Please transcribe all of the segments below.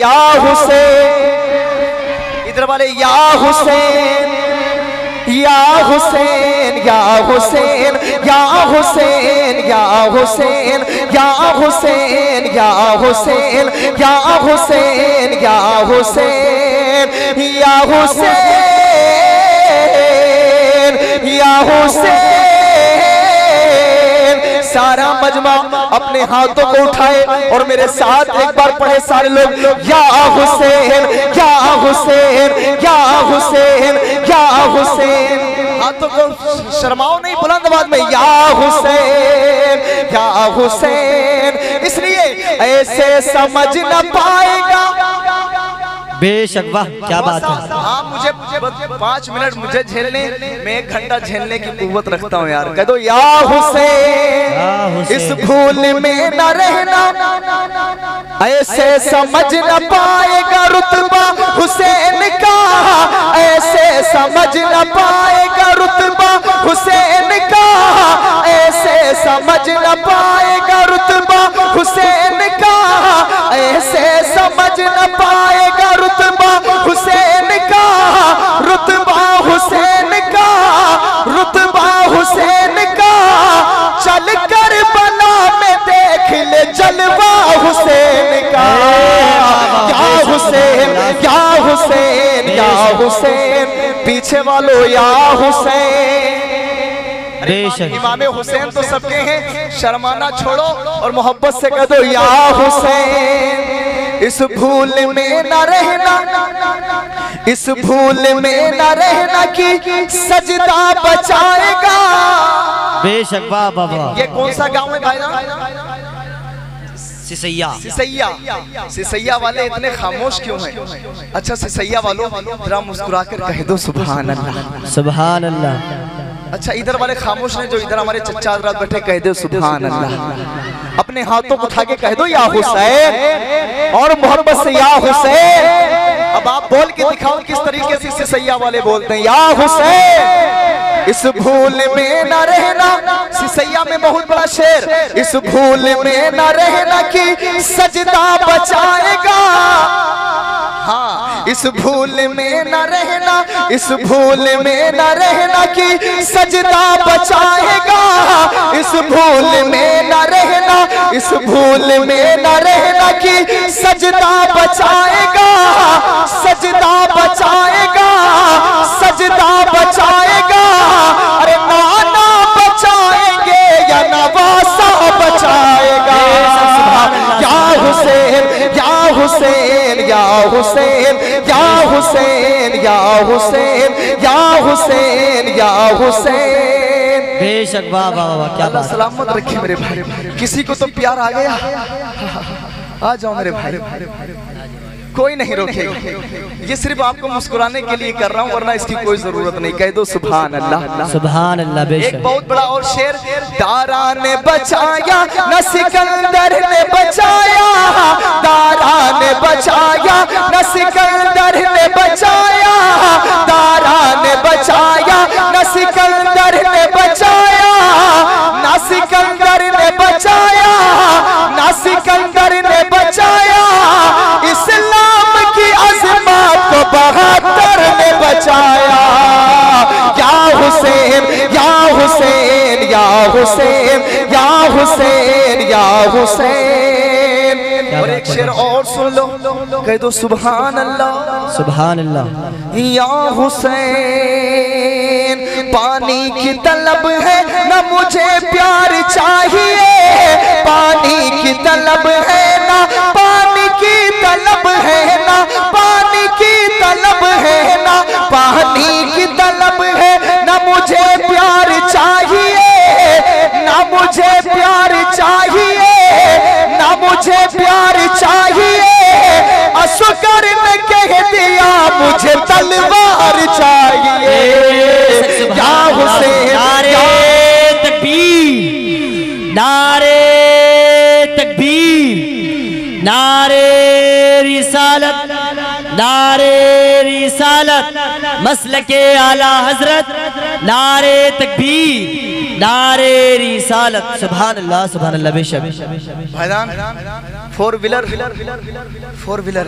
या हुसैन इधर वाले या हुसैन या हुसैन या हुसैन या हुसैन या हुसैन या हुसैन या हुसैन या हुसैन या हुसैन या हुसैन या हुसैन सारा मजमा अपने हाथों को उठाए और मेरे साथ एक बार पढ़े सारे लोग, या हुसैन या हुसैन या हुसैन या हुसैन। हाथों को शर्माओ नहीं बुलंद आवाज़ में, या हुसैन या हुसैन। इसलिए ऐसे समझ न पाएगा बेशक वाह क्या बात है। हाँ मुझे मुझे पाँच मिनट मुझे झेलने मैं एक घंटा झेलने की कुवत रखता हूँ यार। कह दो या हुसैन। इस भूल में न रहना। ऐसे समझ न पाएगा रुतबा हुसैन का। ऐसे समझ न पाएगा रुतबा हुसैन का। ऐसे समझ न पाएगा रुतबा हुसैन का। हुसैन या हुसैन। पीछे वालों या हुसैन। इमाम हुसैन तो सबके हैं शर्माना छोड़ो और मोहब्बत से कह दो या हुसैन। इस भूल में न रहना इस भूल में न रहना कि सजदा बचाएगा। बेशक वाह वाह ये कौन सा गाँव है भाईजान सिसैया। सिसैया। सिसैया वाले इतने खामोश क्यों हैं? अच्छा सिसैया वालों जरा मुस्कुरा कर कह दो सुभान अल्लाह सुभान अल्लाह अच्छा इधर वाले खामोश ने जो इधर हमारे चच्चा हजरात बैठे कह दो सुभान अल्लाह अपने हाथों को उठा के कह दो या हुसैन और मोहब्बत से या हुसैन। अब आप बोल के दिखाओ किस तरीके से इसे सैया वाले बोलते हैं या हुसैन। इस भूल में न रहना। सिसैया में बहुत बड़ा शेर। इस भूल में न रहना कि सजदा बचाएगा। हाँ इस भूल में न रहना। इस भूल में न रहना कि सजदा बचाएगा। इस भूल में न रहना। इस भूल में न रहना कि सजदा बचाएगा। हुसैन या हुसैन या हुसैन या हुसैन या हुसैन या हुसैन। बेशक वाह वाह वाह क्या बात सलामत रखी मेरे भाई। किसी को तो प्यार आ गया? आ जाओ मेरे भाई। कोई नहीं रोकेगा। ये सिर्फ़ आपको मुस्कुराने के लिए कर रहा हूँ वरना इसकी कोई ज़रूरत नहीं। कह दो सुबह अल्लाह सुभान अल्लाह एक बहुत बड़ा और शेर दारा ने बचाया न सिकंदर ने बचाया तारा ने बचाया न सिकंदर ने बचाया तारा ने बचाया न सिकंदर हुसैन या हुसैन या हुसैन। और एक शेर और सुन लो कह दो सुभान अल्लाह सुभान अल्लाह या हुसैन पानी की तलब है न मुझे प्यार चाहिए। पानी की तलब है ना पानी की तलब है ना पानी की तलब है ना रिसालत मसल के आला हज़रत, नारे तकबीर, नारे रिसालत। सुभान अल्लाह सुबह अल्लाह बेशक। भाईजान फोर व्हीलर फोर व्हीलर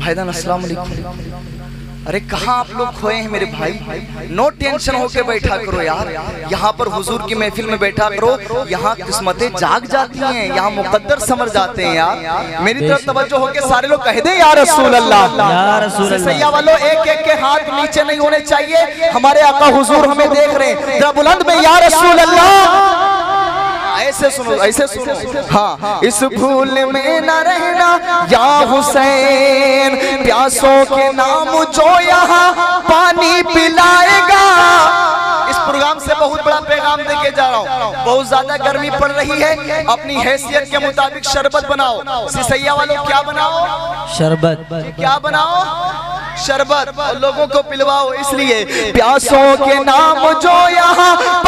भाईदान अस्सलाम वालेकुम अरे कहाँ आप लोग खोए हैं मेरे भाई? नो टेंशन होके बैठा करो यार। यहाँ पर हुजूर की महफिल में बैठा करो। यहाँ किस्मतें जाग जाती हैं यहाँ मुकद्दर समझ जाते हैं यार। मेरी तरफ़ तवज्जो होके सारे लोग कह दे यार रसूल अल्लाह। सैया वालों एक एक के हाथ नीचे नहीं होने चाहिए। हमारे आका हुजूर हमें देख रहे हैं। बुलंद में या रसूल अल्लाह ऐसे सुनो ऐसे सुनो। हाँ। इस भूल में न रहना। या हुसैन प्यासों के नाम जो यहाँ पानी पिलाएगा। इस प्रोग्राम से बहुत बड़ा पैगाम देके जा रहा हूँ। बहुत ज़्यादा गर्मी पड़ रही है। अपनी हैसियत के मुताबिक शरबत बनाओ। सिसैया वालों क्या बनाओ? शरबत। क्या बनाओ? शरबत। लोगों को पिलवाओ। इसलिए प्यासों के नाम जो यहाँ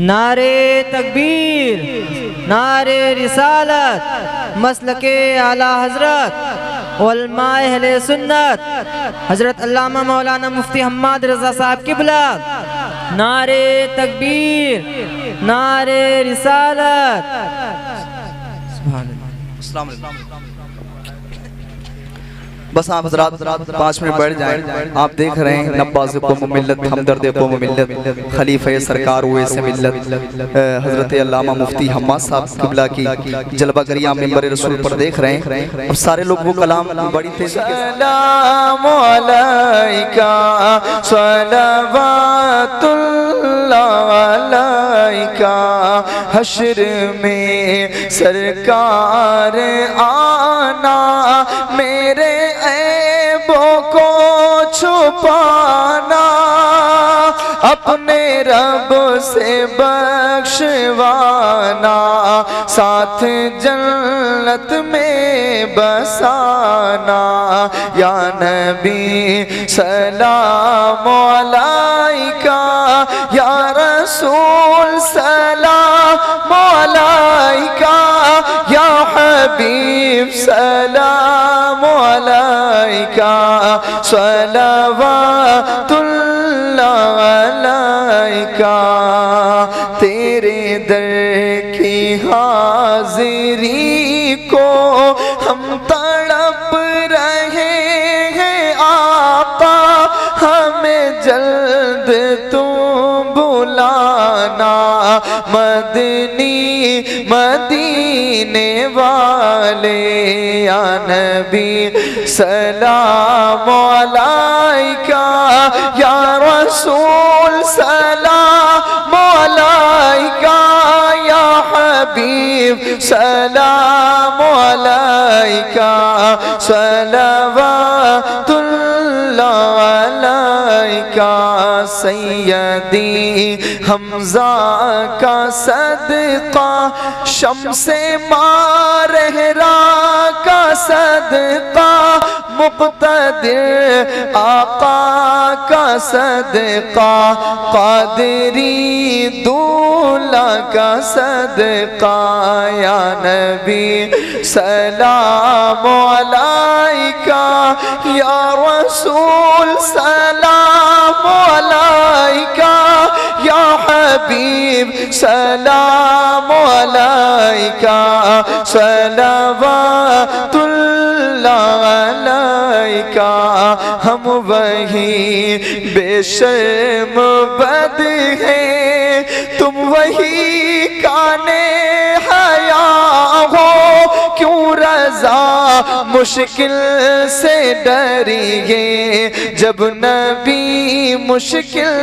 नारे तकबीर, नारे रिसालत मसल के आला हज़रत सुन्नत, हज़रत अल्लामा मौलाना मुफ्ती हम्माद रजा साहब की किबला। नारे तकबीर, नारे रिसालत अल्लाह। बस आप हजरात पाँच मिनट बैठ जाए। आप देख रहे हैं नब्बाज हमदर्द कौम मिल्लत खलीफा सरकार हुए से मिल्लत। अ, हज़रत अल्लामा मुफ्ती हम्मा साहब किबला की जलवा गरिया मेंबर रसूल पर देख रहे हैं। सारे लोग वो कलाम बड़ी तेज़ी हश्र में सरकार आना मेरे छुपाना, अपने रब से बख्शवाना, साथ जन्नत में बसाना। या नबी, सलाम अलैका, या रसूल, सलाम अलैका, या हबीब, सलाम अलैका। सलावतुल्लाह अलैका तेरे दर की हाजिरी को हम तड़प रहे हैं। आका हमें जल्द तू बुलाना, मदनी, मदीने वाले या नबी सलाम अलैका या रसूल सलाम अलैका या हबीब सलाम अलैका सलावतुल्लाह अलैका सैयदी हमजा का सदका शमसे मारहरा का सदका मुक्तदिर आका का सदका कादरी दूल्हा का सदका या नबी सलाम अलैका या रसूल सलाम अलैका हबीब सलाम अलैका सलावतुल्लाह अलैका। हम वही बेशर्म बद हैं तुम वही काने मुश्किल से डरिए, जब नबी मुश्किल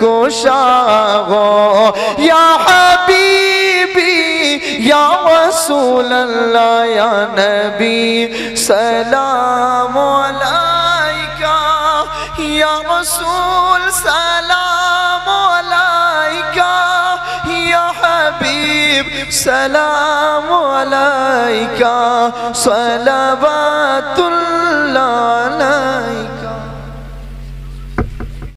कुशा हो। या हबीबी, या रसूल अल्लाह या नबी, सलाम या रसूल, सलाम सलाम अलैका सलावतुल्लाह